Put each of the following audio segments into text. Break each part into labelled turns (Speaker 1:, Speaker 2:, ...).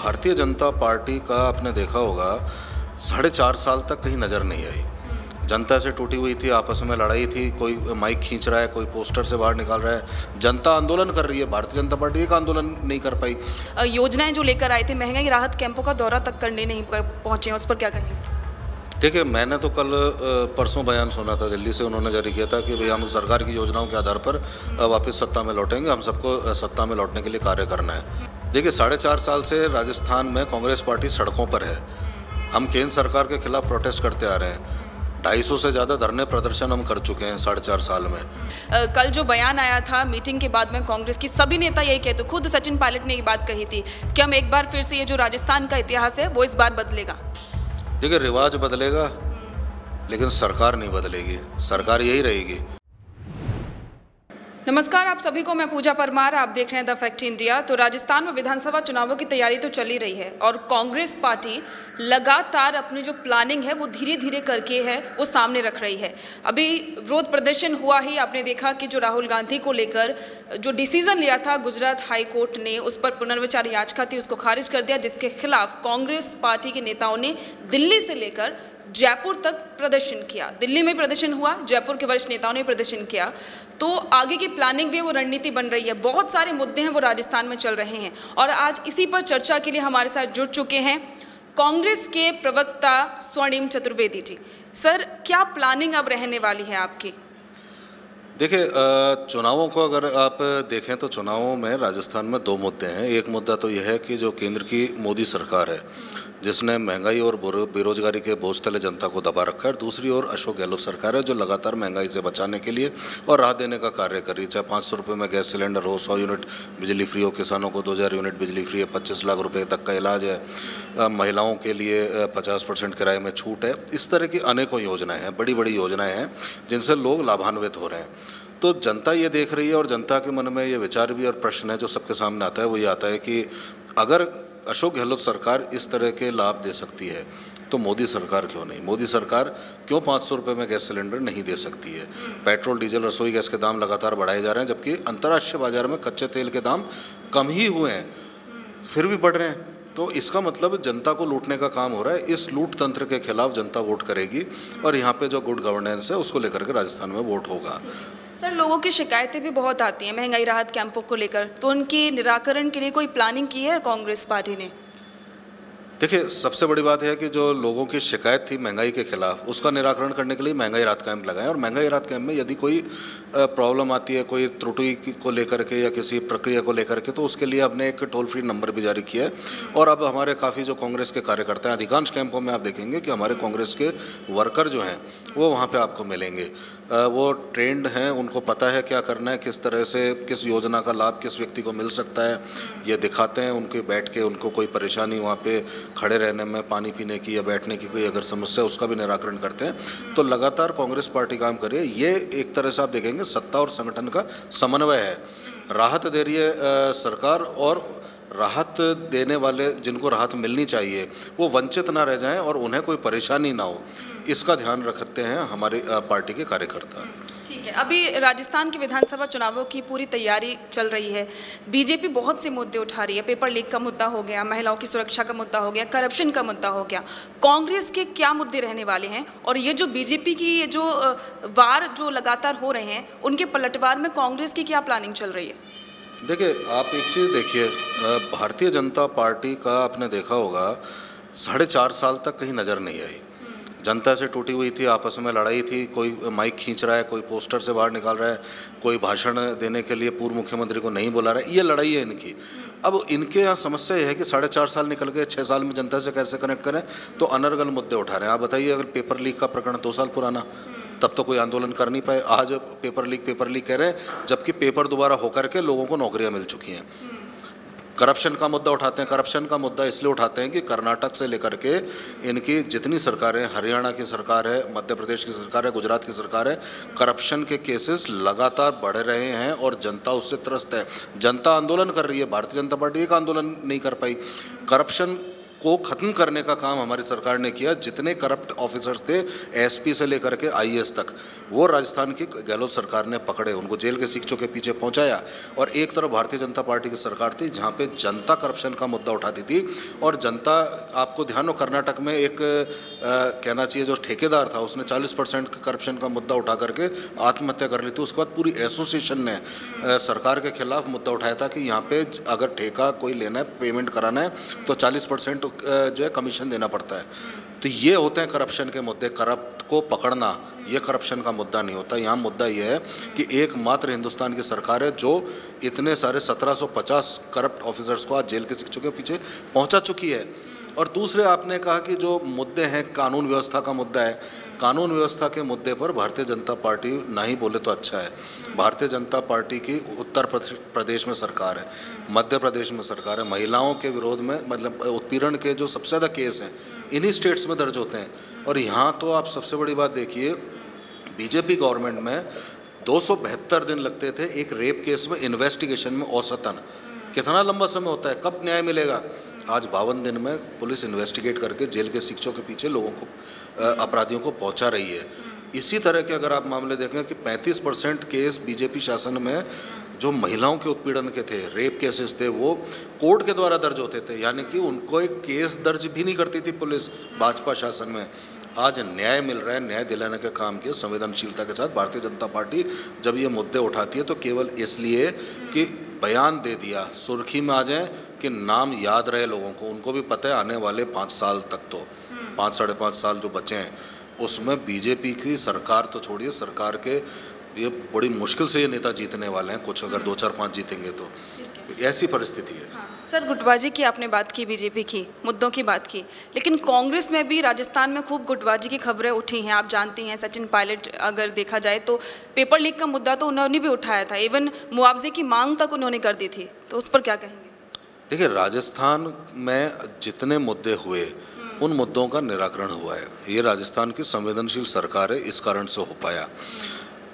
Speaker 1: Bharatiya Janata party का आपने देखा होगा साढ़े चार साल तक कहीं नज़र नहीं आई। जनता से टूटी हुई थी आपस में लड़ाई थी कोई माइक खींच रहा है कोई पोस्टर से बाहर निकाल रहा है। जनता आंदोलन कर रही है भारतीय जनता पार्टी एक आंदोलन नहीं कर पाई।
Speaker 2: योजनाएँ जो लेकर आए थे महँगाई राहत कैंपों का दौरा तक करने नहीं पहुँचे हैं उस पर क्या कहेंगे?
Speaker 1: देखिए मैंने तो कल परसों बयान सुना था दिल्ली से उन्होंने जारी किया था कि भाई हम सरकार की योजनाओं के आधार पर वापस सत्ता में लौटेंगे हम सबको सत्ता में लौटने के लिए कार्य करना है। देखिए साढ़े चार साल से राजस्थान में कांग्रेस पार्टी सड़कों पर है। हम केंद्र सरकार के खिलाफ प्रोटेस्ट करते आ रहे हैं। ढाई सौ से ज़्यादा धरने प्रदर्शन हम कर चुके हैं साढ़े चार साल में।
Speaker 2: अ, कल जो बयान आया था मीटिंग के बाद में कांग्रेस की सभी नेता यही कहते खुद सचिन पायलट ने ये बात कही थी कि हम एक बार फिर से ये जो राजस्थान का इतिहास है वो इस बार बदलेगा।
Speaker 1: देखिए रिवाज बदलेगा लेकिन सरकार नहीं बदलेगी। सरकार यही रहेगी।
Speaker 2: नमस्कार, आप सभी को मैं पूजा परमार, आप देख रहे हैं द फैक्ट इंडिया तो राजस्थान में विधानसभा चुनावों की तैयारी तो चल ही रही है और कांग्रेस पार्टी लगातार अपनी जो प्लानिंग है वो धीरे धीरे करके है, वो सामने रख रही है। अभी विरोध प्रदर्शन हुआ ही, आपने देखा कि जो राहुल गांधी को लेकर जो डिसीज़न लिया था गुजरात हाईकोर्ट ने, उस पर पुनर्विचार याचिका थी, उसको खारिज कर दिया, जिसके खिलाफ कांग्रेस पार्टी के नेताओं ने दिल्ली से लेकर जयपुर तक प्रदर्शन किया। दिल्ली में प्रदर्शन हुआ, जयपुर के वरिष्ठ नेताओं ने प्रदर्शन किया। तो आगे की प्लानिंग भी वो रणनीति बन रही है। बहुत सारे मुद्दे हैं वो राजस्थान में चल रहे हैं। और आज इसी पर चर्चा के लिए हमारे साथ जुड़ चुके हैं कांग्रेस के प्रवक्ता स्वर्णिम चतुर्वेदी जी। सर, क्या प्लानिंग अब रहने वाली है आपकी?
Speaker 1: देखिए चुनावों को अगर आप देखें तो चुनावों में राजस्थान में दो मुद्दे हैं। एक मुद्दा तो यह है कि जो केंद्र की मोदी सरकार है जिसने महँगाई और बेरोजगारी के बोझ तले जनता को दबा रखा है। दूसरी ओर अशोक गहलोत सरकार है, जो लगातार महँगाई से बचाने के लिए और राहत देने का कार्य कर रही है। चाहे पाँच सौ रुपये में गैस सिलेंडर हो, सौ यूनिट बिजली फ्री हो, किसानों को दो हज़ार यूनिट बिजली फ्री है, पच्चीस लाख रुपए तक का इलाज है। महिलाओं के लिए पचास परसेंट किराए में छूट है। इस तरह की अनेकों योजनाएँ हैं बड़ी बड़ी योजनाएँ हैं, जिनसे लोग लाभान्वित हो रहे हैं। तो जनता ये देख रही है और जनता के मन में ये विचार भी और प्रश्न है जो सबके सामने आता है। वो ये आता है कि अगर अशोक गहलोत सरकार इस तरह के लाभ दे सकती है। तो मोदी सरकार क्यों नहीं? मोदी सरकार क्यों पाँच सौ रुपये में गैस सिलेंडर नहीं दे सकती है? पेट्रोल, डीजल, रसोई गैस के दाम लगातार बढ़ाए जा रहे हैं, जबकि अंतर्राष्ट्रीय बाज़ार में कच्चे तेल के दाम कम ही हुए हैं, फिर भी बढ़ रहे हैं। तो इसका मतलब जनता को लूटने का काम हो रहा है। इस लूट तंत्र के खिलाफ जनता वोट करेगी और यहाँ पे जो गुड गवर्नेंस है, उसको लेकर के राजस्थान में वोट होगा।
Speaker 2: सर, लोगों की शिकायतें भी बहुत आती हैं महँगाई राहत कैंपों को लेकर। तो उनके निराकरण के लिए कोई प्लानिंग की है कांग्रेस पार्टी ने?
Speaker 1: देखिए, सबसे बड़ी बात है कि जो लोगों की शिकायत थी महँगाई के खिलाफ, उसका निराकरण करने के लिए महँगाई राहत कैंप लगाएँ। और महँगाई राहत कैंप में यदि कोई प्रॉब्लम आती है, कोई त्रुटि को लेकर के या किसी प्रक्रिया को लेकर के तो उसके लिए हमने एक टोल फ्री नंबर भी जारी किया है। और अब हमारे काफ़ी जो कांग्रेस के कार्यकर्ता हैं, अधिकांश कैंपों में आप देखेंगे कि हमारे कांग्रेस के वर्कर जो हैं, वो वहाँ पर आपको मिलेंगे। वो ट्रेंड हैं, उनको पता है क्या करना है, किस तरह से, किस योजना का लाभ किस व्यक्ति को मिल सकता है। ये दिखाते हैं, उनके बैठ के उनको कोई परेशानी वहाँ पे खड़े रहने में, पानी पीने की या बैठने की कोई अगर समस्या उसका भी निराकरण करते हैं। तो लगातार कांग्रेस पार्टी काम कर रही है। ये एक तरह से आप देखेंगे, सत्ता और संगठन का समन्वय है। राहत दे रही है सरकार और राहत देने वाले जिनको राहत मिलनी चाहिए, वो वंचित ना रह जाएँ और उन्हें कोई परेशानी ना हो। इसका ध्यान रखते हैं हमारे पार्टी के कार्यकर्ता।
Speaker 2: ठीक है। अभी राजस्थान के विधानसभा चुनावों की पूरी तैयारी चल रही है। बीजेपी बहुत से मुद्दे उठा रही है। पेपर लीक का मुद्दा हो गया महिलाओं की सुरक्षा का मुद्दा हो गया करप्शन का मुद्दा हो गया। कांग्रेस के क्या मुद्दे रहने वाले हैं? और ये जो बीजेपी की ये जो वार जो लगातार हो रहे हैं उनके पलटवार में कांग्रेस की क्या प्लानिंग चल रही है?
Speaker 1: देखिए आप एक चीज़ देखिए भारतीय जनता पार्टी का आपने देखा होगा साढ़े चार साल तक कहीं नज़र नहीं आई। जनता से टूटी हुई थी, आपस में लड़ाई थी, कोई माइक खींच रहा है, कोई पोस्टर से बाहर निकाल रहा है, कोई भाषण देने के लिए पूर्व मुख्यमंत्री को नहीं बुला रहा है, ये लड़ाई है इनकी। अब इनके यहाँ समस्या ये है कि साढ़े चार साल निकल गए छः साल में जनता से कैसे कनेक्ट करें? तो अनर्गल मुद्दे उठा रहे हैं। आप बताइए, अगर पेपर लीक का प्रकरण दो साल पुराना, तब तो कोई आंदोलन कर नहीं पाए। आज पेपर लीक पेपर लीक कह रहे हैं, जबकि पेपर दोबारा होकर के लोगों को नौकरियाँ मिल चुकी हैं। करप्शन का मुद्दा उठाते हैं, करप्शन का मुद्दा इसलिए उठाते हैं कि कर्नाटक से लेकर के इनकी जितनी सरकारें, हरियाणा की सरकार है, मध्य प्रदेश की सरकार है, गुजरात की सरकार है, करप्शन के केसेस लगातार बढ़ रहे हैं और जनता उससे त्रस्त है। जनता आंदोलन कर रही है, भारतीय जनता पार्टी एक आंदोलन नहीं कर पाई। करप्शन को ख़त्म करने का काम हमारी सरकार ने किया जितने करप्ट ऑफिसर्स थे एसपी से लेकर के आईएएस तक वो राजस्थान की गहलोत सरकार ने पकड़े उनको जेल के शिक्षों के पीछे पहुँचाया। और एक तरफ़ भारतीय जनता पार्टी की सरकार थी जहाँ पे जनता करप्शन का मुद्दा उठाती थी और जनता आपको ध्यान हो कर्नाटक में एक आ, कहना चाहिए जो ठेकेदार था उसने 40 परसेंट करप्शन का मुद्दा उठा करके आत्महत्या कर ली थी। उसके बाद पूरी एसोसिएशन ने सरकार के खिलाफ मुद्दा उठाया था कि यहाँ पे अगर ठेका कोई लेना है पेमेंट कराना है तो 40 परसेंट जो है कमीशन देना पड़ता है। तो ये होते हैं करप्शन के मुद्दे। करप्ट को पकड़ना, ये करप्शन का मुद्दा नहीं होता। यहाँ मुद्दा ये है कि एकमात्र हिंदुस्तान की सरकार है जो इतने सारे 1750 करप्ट ऑफिसर्स को आज जेल के शिक्षकों के पीछे पहुँचा चुकी है। और दूसरे आपने कहा कि जो मुद्दे हैं, कानून व्यवस्था का मुद्दा है कानून व्यवस्था के मुद्दे पर भारतीय जनता पार्टी ना ही बोले तो अच्छा है। भारतीय जनता पार्टी की उत्तर प्रदेश में सरकार है, मध्य प्रदेश में सरकार है। महिलाओं के विरोध में मतलब उत्पीड़न के जो सबसे ज़्यादा केस हैं, इन्हीं स्टेट्स में दर्ज होते हैं। और यहाँ तो आप सबसे बड़ी बात देखिए, बीजेपी गवर्नमेंट में दो सौ बहत्तर दिन लगते थे एक रेप केस में, इन्वेस्टिगेशन में औसतन। कितना लंबा समय होता है? कब न्याय मिलेगा? आज बावन दिन में पुलिस इन्वेस्टिगेट करके जेल के शिक्षों के पीछे लोगों को अपराधियों को पहुँचा रही है। इसी तरह के अगर आप मामले देखें कि 35 परसेंट केस बीजेपी शासन में जो महिलाओं के उत्पीड़न के थे, रेप केसेस थे, वो कोर्ट के द्वारा दर्ज होते थे। यानी कि उनको एक केस दर्ज भी नहीं करती थी पुलिस, भाजपा शासन में। आज न्याय मिल रहा है, न्याय दिलाने का काम किया संवेदनशीलता के साथ भारतीय जनता पार्टी जब ये मुद्दे उठाती है तो केवल इसलिए कि बयान दे दिया। सुर्खी में आ जाए कि नाम याद रहे लोगों को। उनको भी पता है आने वाले पाँच साल तक तो। हम्म। पाँच साढ़े पाँच साल जो बचे हैं उसमें बीजेपी की सरकार तो छोड़िए सरकार के ये बड़ी मुश्किल से ये नेता जीतने वाले हैं। कुछ अगर दो चार पाँच जीतेंगे तो। ऐसी परिस्थिति है। हाँ।
Speaker 2: सर गुटबाजी की आपने बात की बीजेपी की मुद्दों की बात की लेकिन कांग्रेस में भी राजस्थान में खूब गुटबाजी की खबरें उठी हैं। आप जानती हैं सचिन पायलट अगर देखा जाए तो पेपर लीक का मुद्दा तो उन्होंने भी उठाया था इवन मुआवजे की मांग तक उन्होंने कर दी थी। तो उस पर क्या कहेंगे?
Speaker 1: देखिए राजस्थान में जितने मुद्दे हुए उन मुद्दों का निराकरण हुआ है। ये राजस्थान की संवेदनशील सरकार है इस कारण से हो पाया।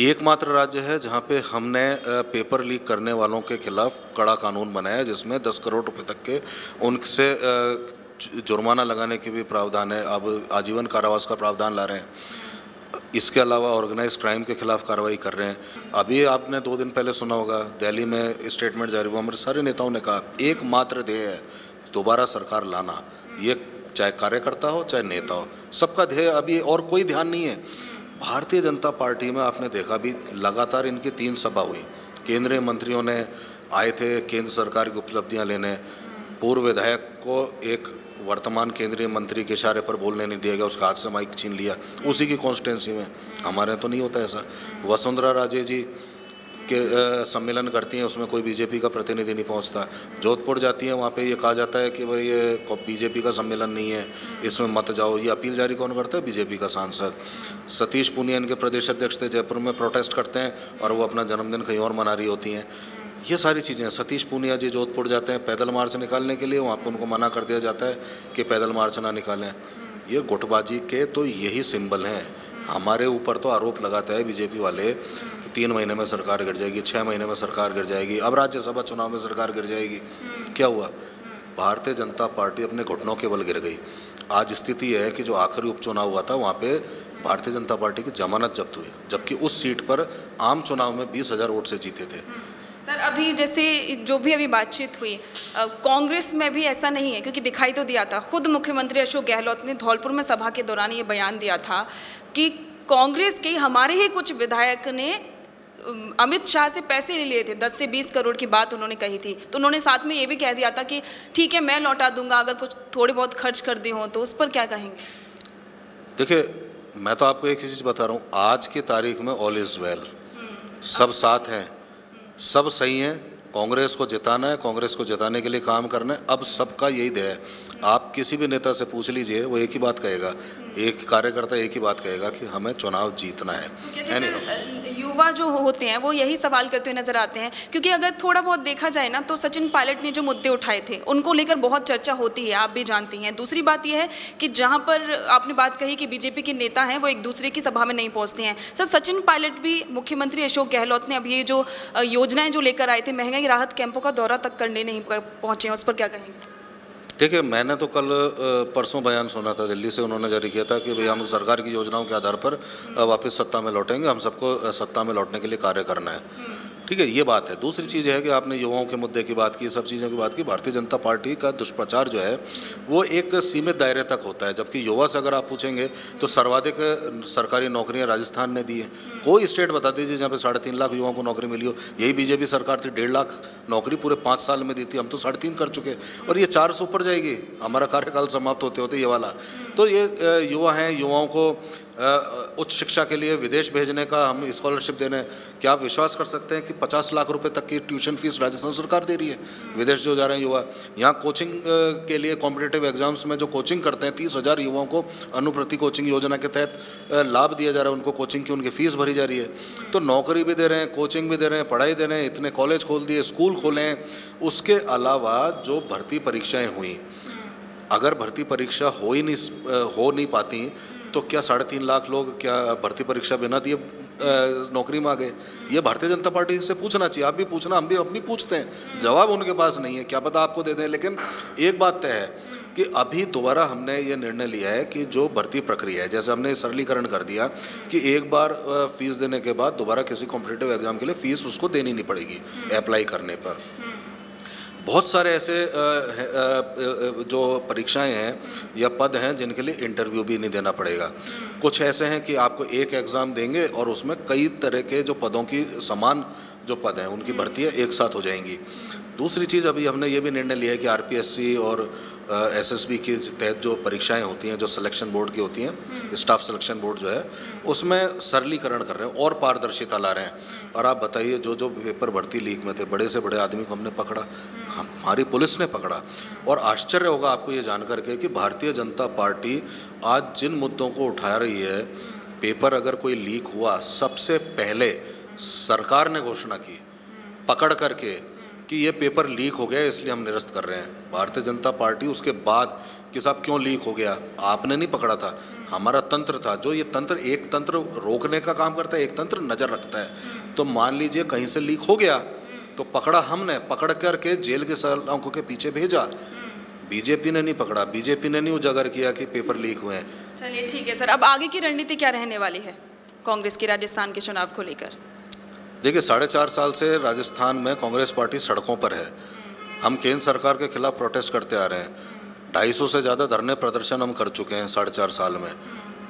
Speaker 1: एकमात्र राज्य है जहाँ पे हमने पेपर लीक करने वालों के खिलाफ कड़ा कानून बनाया जिसमें 10 करोड़ रुपए तक के उनसे जुर्माना लगाने के भी प्रावधान है। अब आजीवन कारावास का प्रावधान ला रहे हैं। इसके अलावा ऑर्गेनाइज क्राइम के खिलाफ कार्रवाई कर रहे हैं। अभी आपने दो दिन पहले सुना होगा, दिल्ली में स्टेटमेंट जारी हुआ, हमारे सारे नेताओं ने कहा, एकमात्र ध्येय है, दोबारा सरकार लाना। ये चाहे कार्यकर्ता हो, चाहे नेता हो, सबका ध्येय अभी और कोई ध्यान नहीं है। भारतीय जनता पार्टी में आपने देखा भी, लगातार इनकी तीन सभा हुई। केंद्रीय मंत्रियों ने आए थे, केंद्र सरकार की उपलब्धियाँ लेने। पूर्व विधायक को एक वर्तमान केंद्रीय मंत्री के इशारे पर बोलने नहीं दिया गया, उसका हाथ से माइक छीन लिया। उसी की कॉन्स्टिटेंसी में। हमारे तो नहीं होता ऐसा। वसुंधरा राजे जी के सम्मेलन करती हैं, उसमें कोई बीजेपी का प्रतिनिधि नहीं पहुँचता। जोधपुर जाती हैं, वहाँ पे ये कहा जाता है कि भाई ये बीजेपी का सम्मेलन नहीं है, इसमें मत जाओ। ये अपील जारी कौन करता है? बीजेपी का सांसद। सतीश पुनिया इनके प्रदेश अध्यक्ष थे, जयपुर में प्रोटेस्ट करते हैं और वो अपना जन्मदिन कहीं और मना रही होती हैं। ये सारी चीज़ें सतीश पूनिया जी जोधपुर जाते हैं, पैदल मार्च निकालने के लिए, वहाँ पर उनको मना कर दिया जाता है कि पैदल मार्च ना निकालें। ये गुटबाजी के तो यही सिंबल हैं। हमारे ऊपर तो आरोप लगाता है बीजेपी वाले तीन महीने में सरकार गिर जाएगी छः महीने में सरकार गिर जाएगी अब राज्यसभा चुनाव में सरकार गिर जाएगी। क्या हुआ? भारतीय जनता पार्टी अपने घुटनों के बल गिर गई। आज स्थिति यह है कि जो आखिरी उपचुनाव हुआ था वहाँ पे भारतीय जनता पार्टी की जमानत जब्त हुई जबकि उस सीट पर आम चुनाव में बीस हज़ार वोट से जीते थे।
Speaker 2: सर अभी जैसे जो भी अभी बातचीत हुई कांग्रेस में भी ऐसा नहीं है क्योंकि दिखाई तो दिया था खुद मुख्यमंत्री अशोक गहलोत ने धौलपुर में सभा के दौरान ये बयान दिया था कि कांग्रेस के हमारे ही कुछ विधायक ने अमित शाह से पैसे ले लिए थे 10 से 20 करोड़ की बात उन्होंने कही थी। तो उन्होंने साथ में ये भी कह दिया था कि ठीक है मैं लौटा दूँगा अगर कुछ थोड़े बहुत खर्च कर दी हो तो उस पर क्या कहेंगे?
Speaker 1: देखिए मैं तो आपको एक चीज़ बता रहा हूँ आज की तारीख में ऑल इज़ वेल सब साथ हैं सब सही हैं कांग्रेस को जिताना है कांग्रेस को जिताने के लिए काम करना है अब सबका यही ध्येय है। आप किसी भी नेता से पूछ लीजिए वो एक ही बात कहेगा एक कार्यकर्ता एक ही बात कहेगा कि हमें चुनाव जीतना है।
Speaker 2: युवा जो होते हैं वो यही सवाल करते हुए नज़र आते हैं क्योंकि अगर थोड़ा बहुत देखा जाए ना तो सचिन पायलट ने जो मुद्दे उठाए थे उनको लेकर बहुत चर्चा होती है आप भी जानती हैं। दूसरी बात यह है कि जहाँ पर आपने बात कही कि बीजेपी के नेता हैं वो एक दूसरे की सभा में नहीं पहुँचते हैं। सर सचिन पायलट भी मुख्यमंत्री अशोक गहलोत ने अब ये जो योजनाएँ जो लेकर आए थे महँगाई राहत कैंपों का दौरा तक करने नहीं पहुँचे हैं उस पर क्या कहेंगे?
Speaker 1: देखिए, मैंने तो कल परसों बयान सुना था दिल्ली से, उन्होंने जारी किया था कि भाई हम सरकार की योजनाओं के आधार पर वापस सत्ता में लौटेंगे, हम सबको सत्ता में लौटने के लिए कार्य करना है। ठीक है, ये बात है। दूसरी चीज़ है कि आपने युवाओं के मुद्दे की बात की सब चीज़ों की बात की। भारतीय जनता पार्टी का दुष्प्रचार जो है, वो एक सीमित दायरे तक होता है। जबकि युवा से अगर आप पूछेंगे तो सर्वाधिक सरकारी नौकरियाँ राजस्थान ने दी है। कोई स्टेट बता दीजिए, जहाँ पे साढ़े तीन लाख युवाओं को नौकरी मिली हो। यही बीजेपी सरकार थी, डेढ़ लाख नौकरी पूरे पाँच साल में दी थी। हम तो साढ़े तीन कर चुके और ये चार सौ ऊपर जाएगी। हमारा कार्यकाल समाप्त होते होते ये वाला। तो ये युवा हैं, युवाओं को उच्च शिक्षा के लिए विदेश भेजने का हम स्कॉलरशिप देने, क्या आप विश्वास कर सकते हैं कि 50 लाख रुपए तक की ट्यूशन फ़ीस राजस्थान सरकार दे रही है? विदेश जो जा रहे हैं युवा, यहाँ कोचिंग के लिए कॉम्पिटेटिव एग्ज़ाम्स में जो कोचिंग करते हैं, तीस हज़ार युवाओं को अनुप्रति कोचिंग योजना के तहत लाभ दिया जा रहा है, उनको कोचिंग की उनकी फ़ीस भरी जा रही है। तो नौकरी भी दे रहे हैं कोचिंग भी दे रहे हैं, पढ़ाई दे रहे हैं, इतने कॉलेज खोल दिए स्कूल खोले हैं। उसके अलावा जो भर्ती परीक्षाएँ हुई, अगर भर्ती परीक्षा हो ही नहीं हो नहीं पाती तो क्या साढ़े तीन लाख लोग क्या भर्ती परीक्षा बिना दिए नौकरी में आ गए? ये भारतीय जनता पार्टी से पूछना चाहिए। आप भी पूछना, हम भी भी पूछते हैं। जवाब उनके पास नहीं है। क्या पता आपको दे दें? लेकिन एक बात तय है कि अभी दोबारा हमने ये निर्णय लिया है कि जो भर्ती प्रक्रिया है, जैसे हमने सरलीकरण कर दिया कि एक बार फ़ीस देने के बाद दोबारा किसी कॉम्पिटेटिव एग्ज़ाम के लिए फ़ीस उसको देनी नहीं पड़ेगी अप्लाई करने पर। बहुत सारे ऐसे जो परीक्षाएँ हैं या पद हैं जिनके लिए इंटरव्यू भी नहीं देना पड़ेगा। कुछ ऐसे हैं कि आपको एक एग्ज़ाम देंगे और उसमें कई तरह के जो पदों की समान जो पद हैं उनकी भर्तियाँ एक साथ हो जाएँगी। दूसरी चीज़ अभी हमने ये भी निर्णय लिया है कि आरपीएससी और एस एसएसबी के तहत जो परीक्षाएँ होती हैं जो सिलेक्शन बोर्ड की होती हैं स्टाफ सिलेक्शन बोर्ड जो है उसमें सरलीकरण कर रहे हैं और पारदर्शिता ला रहे हैं। और आप बताइए जो जो पेपर भर्ती लीक में थे बड़े से बड़े आदमी को हमने पकड़ा हमारी पुलिस ने पकड़ा। और आश्चर्य होगा आपको ये जान करके कि भारतीय जनता पार्टी आज जिन मुद्दों को उठा रही है पेपर अगर कोई लीक हुआ सबसे पहले सरकार ने घोषणा की पकड़ करके कि ये पेपर लीक हो गया, इसलिए हम निरस्त कर रहे हैं। भारतीय जनता पार्टी उसके बाद कि साहब क्यों लीक हो गया? आपने नहीं पकड़ा था। हमारा तंत्र था, जो ये तंत्र, एक तंत्र रोकने का काम करता है, एक तंत्र नज़र रखता है। तो मान लीजिए कहीं से लीक हो गया तो पकड़ा हमने, पकड़ करके जेल के सलाखों के पीछे भेजा। बीजेपी ने नहीं पकड़ा, बीजेपी ने नहीं उजागर किया कि पेपर लीक हुए हैं।
Speaker 2: चलिए, ठीक है, सर। अब आगे की रणनीति क्या रहने वाली है कांग्रेस की, राजस्थान के चुनाव को लेकर?
Speaker 1: देखिए, साढ़े चार साल से राजस्थान में कांग्रेस पार्टी सड़कों पर है। हम केंद्र सरकार के खिलाफ प्रोटेस्ट करते आ रहे हैं। ढाई सौ से ज़्यादा धरने प्रदर्शन हम कर चुके हैं साढ़े चार साल में।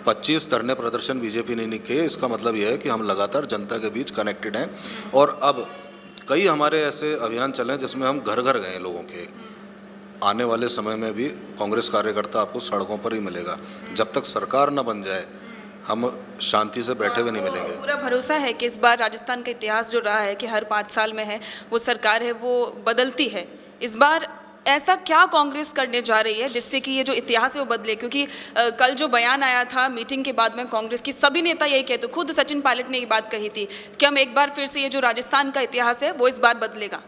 Speaker 1: पच्चीस धरने प्रदर्शन बीजेपी ने नहीं किए, इसका मतलब यह है कि हम लगातार जनता के बीच कनेक्टेड हैं। और अब कई हमारे ऐसे अभियान चले हैं जिसमें हम घर घर गए लोगों के। आने वाले समय में भी कांग्रेस कार्यकर्ता आपको सड़कों पर ही मिलेगा। जब तक सरकार न बन जाए हम शांति से बैठे हुए नहीं मिलेंगे।
Speaker 2: पूरा भरोसा है कि इस बार राजस्थान का इतिहास जो रहा है कि हर पाँच साल में है वो सरकार है वो बदलती है। इस बार ऐसा क्या कांग्रेस करने जा रही है जिससे कि ये जो इतिहास है वो बदले? क्योंकि आ, कल जो बयान आया था मीटिंग के बाद में कांग्रेस की सभी नेता यही कहते खुद सचिन पायलट ने ये बात कही थी कि हम एक बार फिर से ये जो राजस्थान का इतिहास है वो इस बार बदलेगा।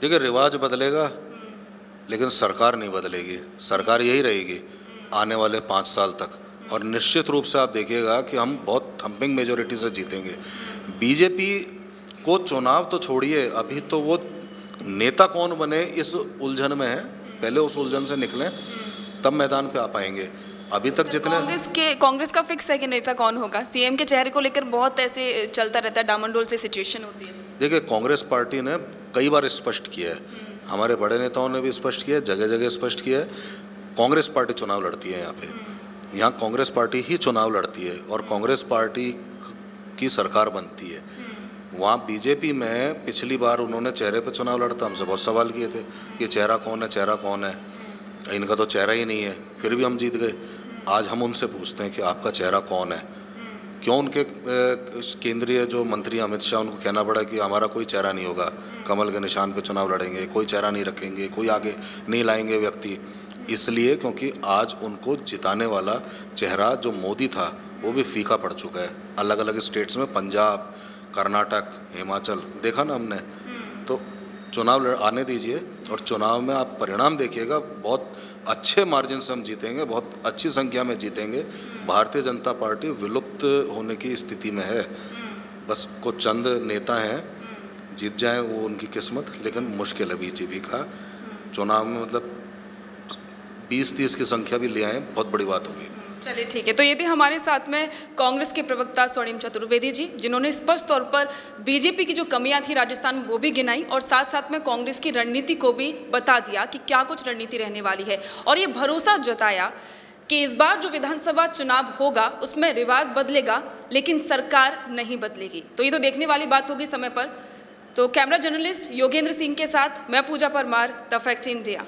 Speaker 1: देखिए रिवाज बदलेगा लेकिन सरकार नहीं बदलेगी। सरकार यही रहेगी आने वाले पाँच साल तक। और निश्चित रूप से आप देखिएगा कि हम बहुत थम्पिंग मेजोरिटी से जीतेंगे। बीजेपी को चुनाव तो छोड़िए अभी तो वो नेता कौन बने इस उलझन में है? पहले उस उलझन से निकलें तब मैदान पे आ पाएँगे। अभी तक जितने
Speaker 2: कांग्रेस के कांग्रेस का फिक्स है कि नेता कौन होगा? सीएम के चेहरे को लेकर बहुत ऐसे चलता रहता है डामनडोल से सिचुएशन होती है।
Speaker 1: देखिए कांग्रेस पार्टी ने कई बार स्पष्ट किया है। हमारे बड़े नेताओं ने भी स्पष्ट किया है जगह जगह स्पष्ट किया है। कांग्रेस पार्टी चुनाव लड़ती है यहाँ पे। यहाँ कांग्रेस पार्टी ही चुनाव लड़ती है और कांग्रेस पार्टी की सरकार बनती है। वहाँ बीजेपी में पिछली बार उन्होंने चेहरे पे चुनाव लड़ता हमसे बहुत सवाल किए थे कि चेहरा कौन है चेहरा कौन है? इनका तो चेहरा ही नहीं है फिर भी हम जीत गए। आज हम उनसे पूछते हैं कि आपका चेहरा कौन है? क्यों उनके केंद्रीय जो मंत्री अमित शाह उनको कहना पड़ा कि हमारा कोई चेहरा नहीं होगा। कमल के निशान पे चुनाव लड़ेंगे कोई चेहरा नहीं रखेंगे कोई आगे नहीं लाएँगे व्यक्ति। इसलिए क्योंकि आज उनको जिताने वाला चेहरा जो मोदी था वो भी फीका पड़ चुका है। अलग अलग स्टेट्स में पंजाब कर्नाटक हिमाचल देखा ना हमने? तो चुनाव आने दीजिए और चुनाव में आप परिणाम देखिएगा बहुत अच्छे मार्जिन से हम जीतेंगे बहुत अच्छी संख्या में जीतेंगे। भारतीय जनता पार्टी विलुप्त होने की स्थिति में है। बस कुछ चंद नेता हैं जीत जाए वो उनकी किस्मत लेकिन मुश्किल है बीजेपी का। चुनाव में मतलब बीस तीस की संख्या भी ले आए, बहुत बड़ी बात होगी
Speaker 2: चलिए ठीक है तो ये थे हमारे साथ में कांग्रेस के प्रवक्ता स्वर्णिम चतुर्वेदी जी, जिन्होंने स्पष्ट तौर पर बीजेपी की जो कमियाँ थी राजस्थान में वो भी गिनाई और साथ साथ में कांग्रेस की रणनीति को भी बता दिया कि क्या कुछ रणनीति रहने वाली है। और ये भरोसा जताया कि इस बार जो विधानसभा चुनाव होगा, उसमें रिवाज बदलेगा, लेकिन सरकार नहीं बदलेगी। तो ये तो देखने वाली बात होगी समय पर। तो कैमरा जर्नलिस्ट योगेंद्र सिंह के साथ मैं Puja Parmar, the fact India.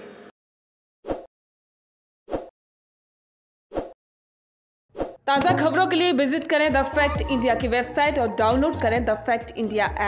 Speaker 2: ताज़ा खबरों के लिए विज़िट करें द फैक्ट इंडिया की वेबसाइट और डाउनलोड करें द फैक्ट इंडिया ऐप।